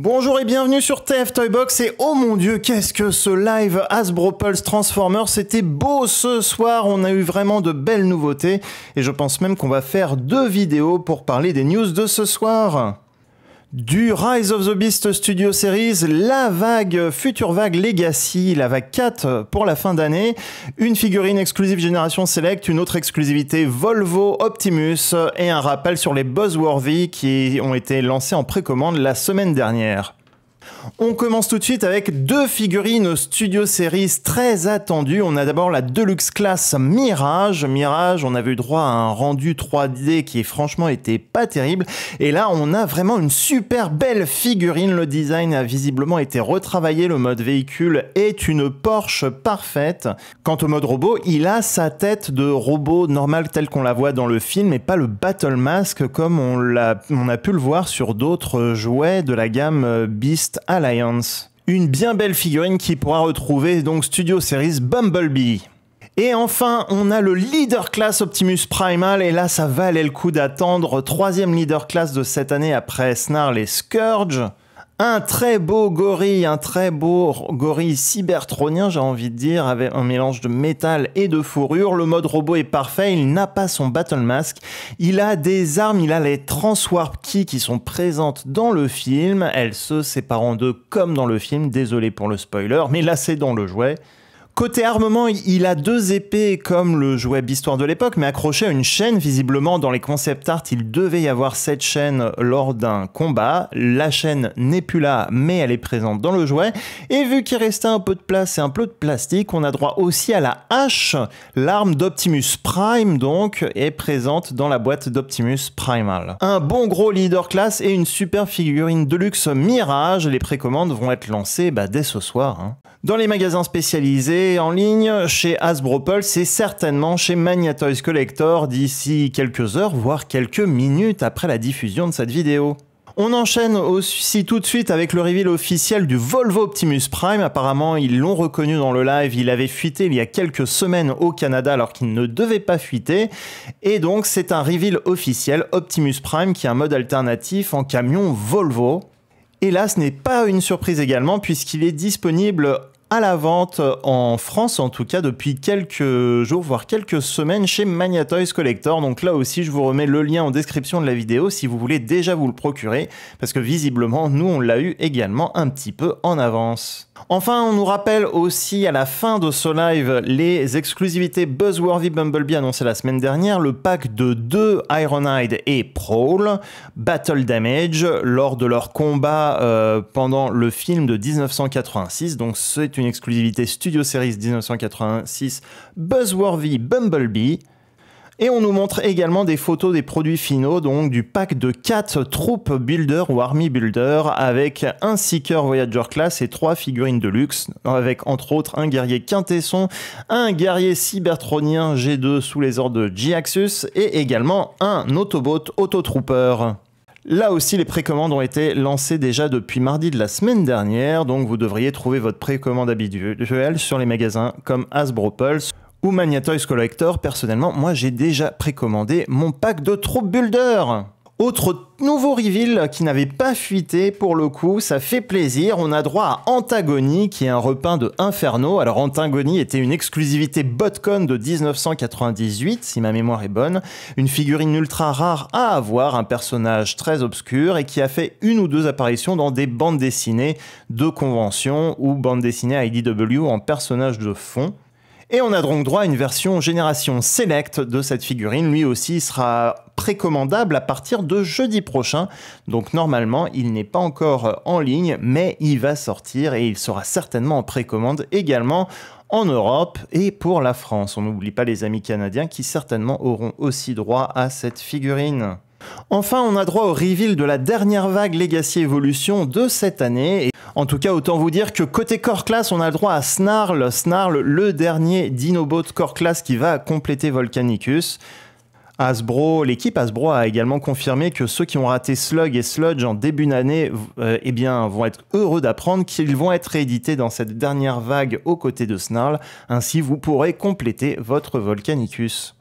Bonjour et bienvenue sur TF Toybox et oh mon dieu qu'est-ce que ce live Hasbro Pulse Transformers c'était beau ce soir on a eu vraiment de belles nouveautés et je pense même qu'on va faire deux vidéos pour parler des news de ce soir du Rise of the Beast Studio Series, la vague, future vague Legacy, la vague 4 pour la fin d'année, une figurine exclusive Génération Select, une autre exclusivité Volvo Optimus et un rappel sur les Buzzworthy qui ont été lancés en précommande la semaine dernière. On commence tout de suite avec deux figurines Studio Series très attendues. On a d'abord la Deluxe Class Mirage. Mirage, on avait eu droit à un rendu 3D qui franchement était pas terrible. Et là, on a vraiment une super belle figurine. Le design a visiblement été retravaillé. Le mode véhicule est une Porsche parfaite. Quant au mode robot, il a sa tête de robot normal telle qu'on la voit dans le film et pas le Battle Mask comme on a pu le voir sur d'autres jouets de la gamme Beast Alliance. Une bien belle figurine qui pourra retrouver donc Studio Series Bumblebee. Et enfin, on a le Leader Class Optimus Primal, et là, ça valait le coup d'attendre. Troisième Leader Class de cette année après Snarl et Scourge. Un très beau gorille, un très beau gorille cybertronien, j'ai envie de dire, avec un mélange de métal et de fourrure. Le mode robot est parfait, il n'a pas son battle mask. Il a des armes, il a les transwarp keys qui sont présentes dans le film. Elles se séparent en deux comme dans le film, désolé pour le spoiler, mais là c'est dans le jouet. Côté armement, il a deux épées comme le jouet Bistoire de l'époque, mais accroché à une chaîne. Visiblement, dans les concept art, il devait y avoir cette chaîne lors d'un combat. La chaîne n'est plus là, mais elle est présente dans le jouet. Et vu qu'il restait un peu de place et un peu de plastique, on a droit aussi à la hache. L'arme d'Optimus Prime, donc, est présente dans la boîte d'Optimus Primal. Un bon gros leader class et une super figurine Deluxe Mirage. Les précommandes vont être lancées bah, dès ce soir. Hein. Dans les magasins spécialisés en ligne, chez Hasbro Pulse et certainement chez Toys Collector d'ici quelques heures, voire quelques minutes après la diffusion de cette vidéo. On enchaîne aussi tout de suite avec le reveal officiel du Volvo Optimus Prime. Apparemment, ils l'ont reconnu dans le live. Il avait fuité il y a quelques semaines au Canada alors qu'il ne devait pas fuiter. Et donc, c'est un reveal officiel Optimus Prime qui est un mode alternatif en camion Volvo. Et là, ce n'est pas une surprise également, puisqu'il est disponible à la vente en France, en tout cas depuis quelques jours, voire quelques semaines chez Toys Collector. Donc là aussi, je vous remets le lien en description de la vidéo si vous voulez déjà vous le procurer, parce que visiblement, nous, on l'a eu également un petit peu en avance. Enfin, on nous rappelle aussi à la fin de ce live les exclusivités Buzzworthy Bumblebee annoncées la semaine dernière, le pack de deux Ironhide et Prowl, Battle Damage, lors de leur combat euh, pendant le film de 1986. Donc c'est une exclusivité Studio Series 1986 Buzzworthy Bumblebee. Et on nous montre également des photos des produits finaux, donc du pack de 4 troupes Builder ou Army Builder avec un Seeker Voyager Class et 3 figurines de luxe, avec entre autres un guerrier Quintesson, un guerrier cybertronien G2 sous les ordres de G-Axus et également un Autobot Autotrooper. Là aussi, les précommandes ont été lancées déjà depuis mardi de la semaine dernière, donc vous devriez trouver votre précommande habituelle sur les magasins comme Hasbro Pulse ou Toys Collector, personnellement, moi j'ai déjà précommandé mon pack de troupes Builder. Autre nouveau reveal qui n'avait pas fuité pour le coup, ça fait plaisir. On a droit à Antagony qui est un repeint de Inferno. Alors Antagony était une exclusivité Botcon de 1998 si ma mémoire est bonne. Une figurine ultra rare à avoir, un personnage très obscur et qui a fait une ou deux apparitions dans des bandes dessinées de convention ou bandes dessinées IDW en personnage de fond. Et on a donc droit à une version génération select de cette figurine. Lui aussi sera précommandable à partir de jeudi prochain. Donc normalement, il n'est pas encore en ligne, mais il va sortir et il sera certainement en précommande également en Europe et pour la France. On n'oublie pas les amis canadiens qui certainement auront aussi droit à cette figurine. Enfin, on a droit au reveal de la dernière vague Legacy Evolution de cette année. En tout cas, autant vous dire que côté Core Class, on a le droit à Snarl. Snarl, le dernier Dinobot Core Class qui va compléter Volcanicus. Hasbro, l'équipe Hasbro a également confirmé que ceux qui ont raté Slug et Sludge en début d'année euh, eh bien, vont être heureux d'apprendre qu'ils vont être réédités dans cette dernière vague aux côtés de Snarl. Ainsi, vous pourrez compléter votre Volcanicus.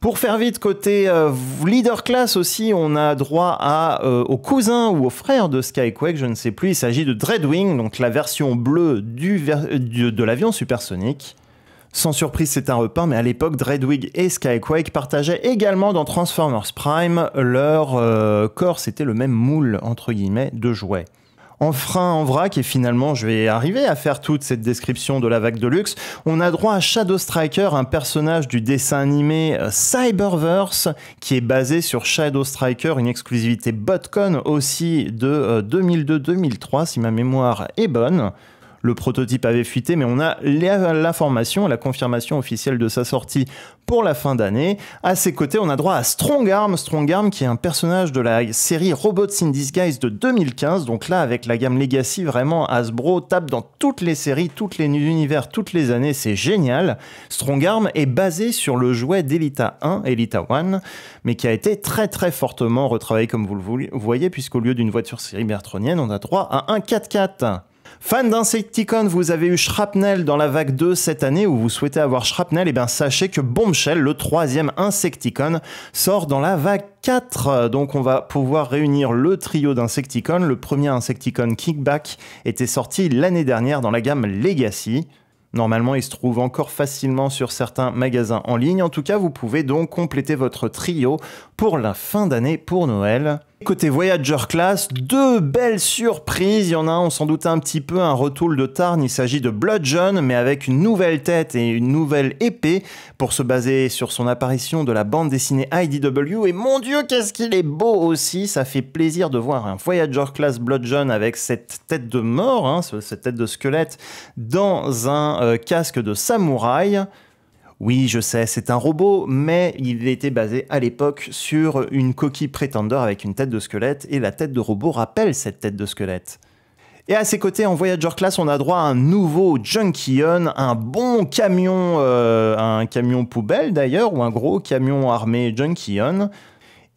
Pour faire vite, côté euh, leader class aussi, on a droit à, euh, au cousin ou au frère de Skyquake, je ne sais plus. Il s'agit de Dreadwing, donc la version bleue de l'avion supersonique. Sans surprise, c'est un repas, mais à l'époque, Dreadwing et Skyquake partageaient également dans Transformers Prime leur euh, corps, c'était le même moule, entre guillemets, de jouets en frein, en vrac, et finalement je vais arriver à faire toute cette description de la vague de luxe, on a droit à Shadow Striker, un personnage du dessin animé euh, Cyberverse, qui est basé sur Shadow Striker, une exclusivité BotCon aussi de 2002-2003, euh, si ma mémoire est bonne. Le prototype avait fuité, mais on a l'information, la confirmation officielle de sa sortie pour la fin d'année. À ses côtés, on a droit à Strongarm, Strongarm qui est un personnage de la série Robots in Disguise de 2015. Donc là, avec la gamme Legacy, vraiment Hasbro tape dans toutes les séries, tous les univers, toutes les années, c'est génial. Strongarm est basé sur le jouet d'Elita 1, Elita 1, mais qui a été très très fortement retravaillé comme vous le voyez, puisqu'au lieu d'une voiture cybertronienne, on a droit à un 4x4. Fan d'Insecticon, vous avez eu Shrapnel dans la vague 2 cette année ou vous souhaitez avoir Shrapnel, et eh bien sachez que Bombshell, le troisième Insecticon, sort dans la vague 4. Donc on va pouvoir réunir le trio d'Insecticon. Le premier Insecticon Kickback était sorti l'année dernière dans la gamme Legacy. Normalement, il se trouve encore facilement sur certains magasins en ligne. En tout cas, vous pouvez donc compléter votre trio pour la fin d'année pour Noël. Côté Voyager Class, deux belles surprises. Il y en a un, on s'en doute un petit peu, un retour de Tarn. Il s'agit de Bludgeon, mais avec une nouvelle tête et une nouvelle épée pour se baser sur son apparition de la bande dessinée IDW. Et mon dieu, qu'est-ce qu'il est beau aussi. Ça fait plaisir de voir un Voyager Class Bludgeon avec cette tête de mort, hein, cette tête de squelette, dans un euh, casque de samouraï. Oui, je sais, c'est un robot, mais il était basé à l'époque sur une coquille Pretender avec une tête de squelette, et la tête de robot rappelle cette tête de squelette. Et à ses côtés, en Voyager Class, on a droit à un nouveau Junkion, un bon camion, euh, un camion poubelle d'ailleurs, ou un gros camion armé Junkion.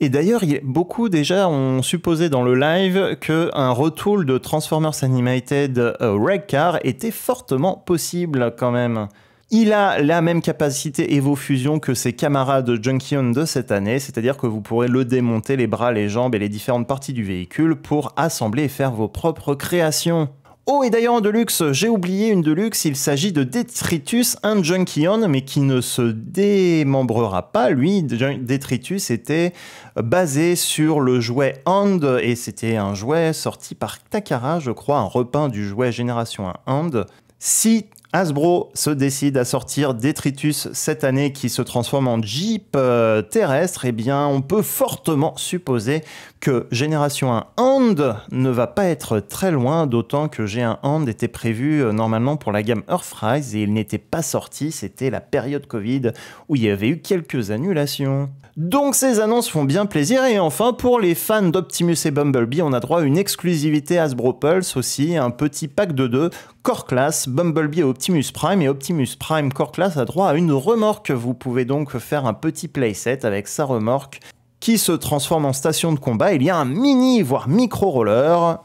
Et d'ailleurs, beaucoup déjà ont supposé dans le live qu'un retour de Transformers Animated euh, Car était fortement possible quand même. Il a la même capacité Evo-Fusion que ses camarades Junkion de cette année, c'est-à-dire que vous pourrez le démonter les bras, les jambes et les différentes parties du véhicule pour assembler et faire vos propres créations. Oh, et d'ailleurs en Deluxe, j'ai oublié une Deluxe, il s'agit de Detritus, un Junkion, mais qui ne se démembrera pas. Lui, Detritus était basé sur le jouet Hand, et c'était un jouet sorti par Takara, je crois, un repeint du jouet Génération 1 Hand. Si Hasbro se décide à sortir Detritus cette année qui se transforme en Jeep euh, terrestre, eh bien on peut fortement supposer que Génération 1 Hand ne va pas être très loin, d'autant que G1 Hand était prévu euh, normalement pour la gamme Earthrise et il n'était pas sorti, c'était la période Covid où il y avait eu quelques annulations. Donc ces annonces font bien plaisir. Et enfin pour les fans d'Optimus et Bumblebee, on a droit à une exclusivité Hasbro Pulse aussi, un petit pack de deux, Core Class, Bumblebee et Optimus Prime et Optimus Prime Core Class a droit à une remorque. Vous pouvez donc faire un petit playset avec sa remorque qui se transforme en station de combat. Il y a un mini voire micro roller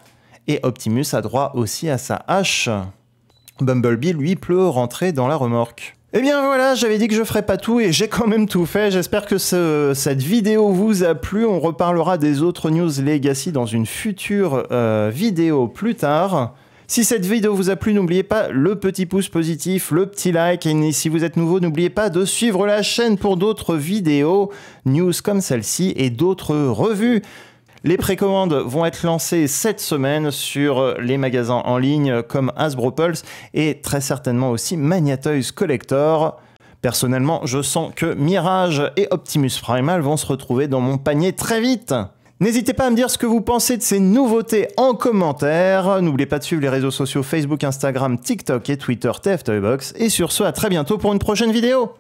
et Optimus a droit aussi à sa hache. Bumblebee lui peut rentrer dans la remorque. Eh bien voilà, j'avais dit que je ferais pas tout et j'ai quand même tout fait. J'espère que cette vidéo vous a plu. On reparlera des autres news Legacy dans une future euh, vidéo plus tard. Si cette vidéo vous a plu, n'oubliez pas le petit pouce positif, le petit like. Et si vous êtes nouveau, n'oubliez pas de suivre la chaîne pour d'autres vidéos, news comme celle-ci et d'autres revues. Les précommandes vont être lancées cette semaine sur les magasins en ligne comme Hasbro Pulse et très certainement aussi Magnatoys Collector. Personnellement, je sens que Mirage et Optimus Primal vont se retrouver dans mon panier très vite. N'hésitez pas à me dire ce que vous pensez de ces nouveautés en commentaire. N'oubliez pas de suivre les réseaux sociaux Facebook, Instagram, TikTok et Twitter TF Toybox. Et sur ce, à très bientôt pour une prochaine vidéo.